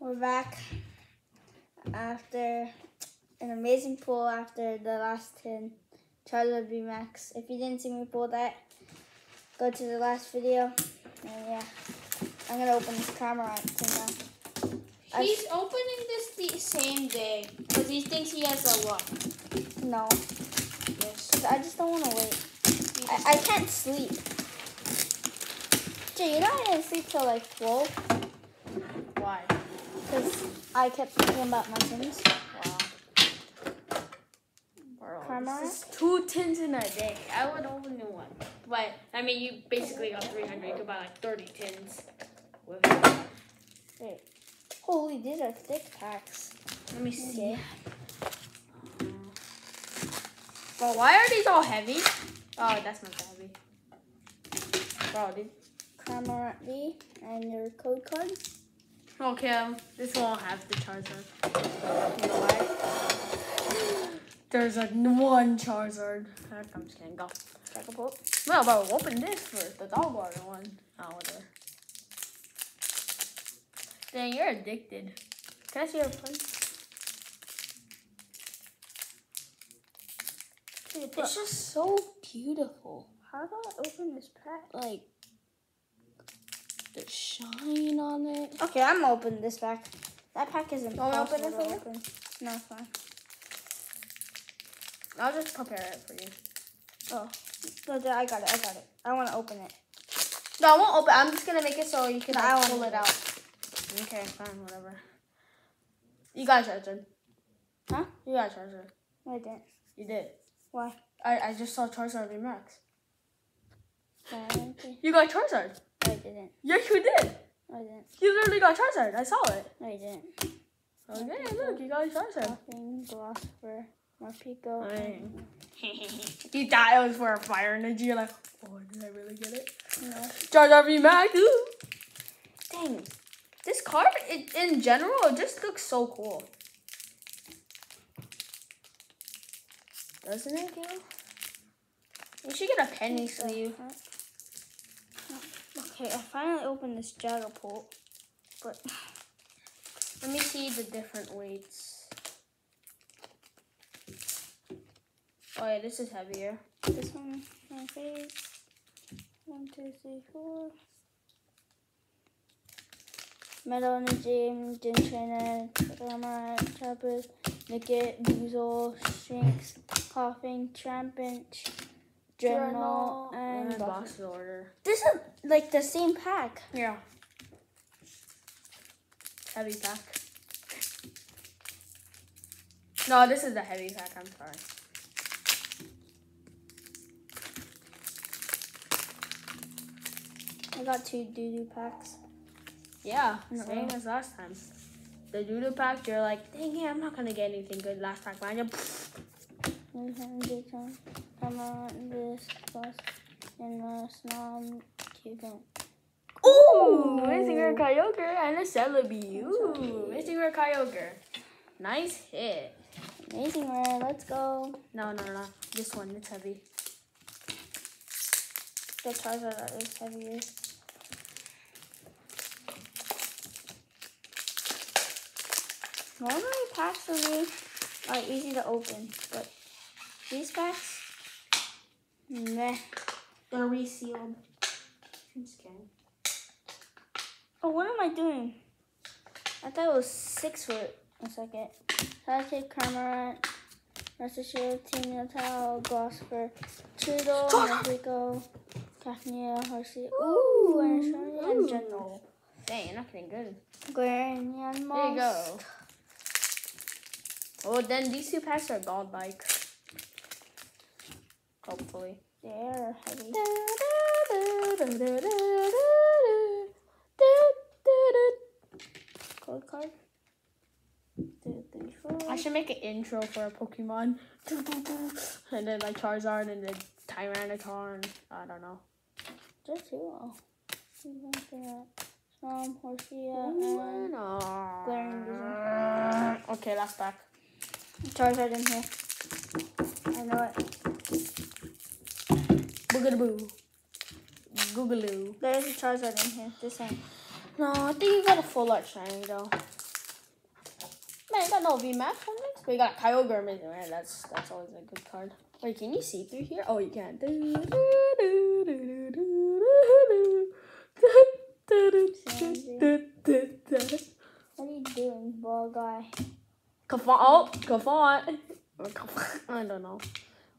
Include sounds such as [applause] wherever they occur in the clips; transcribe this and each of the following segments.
We're back after an amazing pull after the last 10 Charizard Max. If you didn't see me pull that, go to the last video. And yeah, I'm gonna open this camera thing now. He's opening this the same day because he thinks he has a luck. No, Yes. I just don't wanna wait. I, I can't sleep. Jay, you know I didn't sleep till like 12 Why? Because I kept thinking about my things. Wow. This is two tins in a day. I would only know one. But, I mean, you basically got 300. You could buy like 30 tins. Wait. Holy, these are thick packs. Let me see. Okay. Bro, why are these all heavy? Oh, that's not that heavy. Bro, these... Cramorant V and your code cards. Okay, um, this won't have the Charizard. You know why? There's like one Charizard. I'm just kidding. Go. Check a book. No, bro, open this first. The dog water one. Oh, whatever. Dang, you're addicted. Can I see your place? It's just so beautiful. How do I open this pack? Like, the shine on it. Okay, I'm gonna this pack. That pack isn't. impossible me to open it for you? open. No, it's fine. I'll just prepare it for you. Oh, no, there- I got it. I got it. I want to open it. No, I won't open. I'm just gonna make it so you can No, like, I wanna pull it out. Okay, fine, whatever. You got Charizard. Huh? You got Charizard. No, I didn't. You did. Why? I, I just saw Charizard VMAX. No, I didn't. You got Charizard. I didn't. Yes, you did. I didn't. You literally got Charizard. I saw it. No, I didn't. Okay, look, you got Charizard. Nothing. Glosper. Morpeko. Right. [laughs] you thought it was for a fire energy. You're like, oh, did I really get it? No. Charizard VMAX. Ooh. Dang. This card, it, in general, it just looks so cool. Doesn't it, Gil? We should get a penny sleeve. Okay, I finally opened this Dragapult, but [sighs] Let me see the different weights. Oh yeah, this is heavier. this one, my face. One, two, three, four. Metal Energy, Gin Trainer, Glamour, Chopper, Nickit, Buizel, Shrinks, Koffing, Trapinch, Journal, and, and box order. This is like the same pack. Yeah. Heavy pack. No, this is the heavy pack. I'm sorry. I got two doo-doo packs. Yeah, No. same as last time. The doodle pack, you're like, dang it, I'm not gonna get anything good last pack. But I just, Come on, this plus snob Cuban. Ooh, missing her Kyogre and a Celebi. Ooh, missing her Kyogre. Nice hit. Amazing rare, let's go. No, no, no. This one, it's heavy. The Charizard that is heavier. Normally packs for me are easy to open, but these packs, meh. They're resealed. I'm just kidding. Oh, what am I doing? I thought it was six foot. A second. Psychic, Cramorant, Master Shield, Team Towel, Glosper, Toodle, Mexico, Cacnea, Horsea, Ooh, and Shiny, and General. Dang, you're not getting good. Glaring, and There you Moss. go. Oh, then these two packs are godlike. Hopefully. They're. Code card. Two, three, four. I should make an intro for a Pokemon. And then like Charizard and then Tyranitar and I don't know. Just two. Oh. Some Horsea and uh, Glaring Vision. Okay, last pack. Charizard in here. I know it. Boogaloo. Googaloo. There is a Charizard in here. This one. No, I think you got a full art shiny though. Man, you got no VMAX from this? We got Kyogre amazing, man. That's that's always a good card. Wait, can you see through here? Oh, you can. What are you doing, ball guy? Kafon. Oh, Kafon. Or. [laughs] I don't know.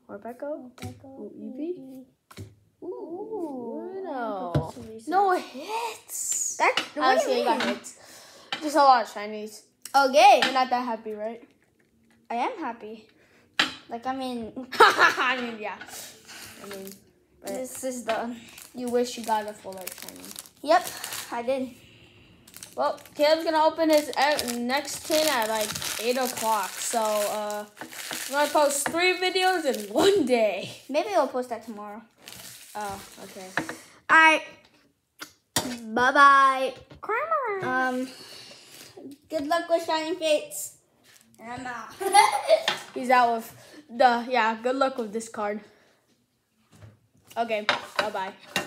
Or Becco. Eevee? Hits. That, what Honestly, do you got hits. Just a lot of shinies. Okay. You're not that happy, right? I am happy. Like, I mean, [laughs] I mean, yeah. I mean, but this is the. you wish you got a full art shiny. Yep, I did. Well, Caleb's gonna open his uh, next tin at like 8 o'clock. So, uh, I'm gonna post three videos in one day. Maybe I'll post that tomorrow. Oh, okay. Alright. Bye bye. Um, good luck with Shining Fates. And I'm out. [laughs] He's out with the, yeah, good luck with this card. Okay, bye bye.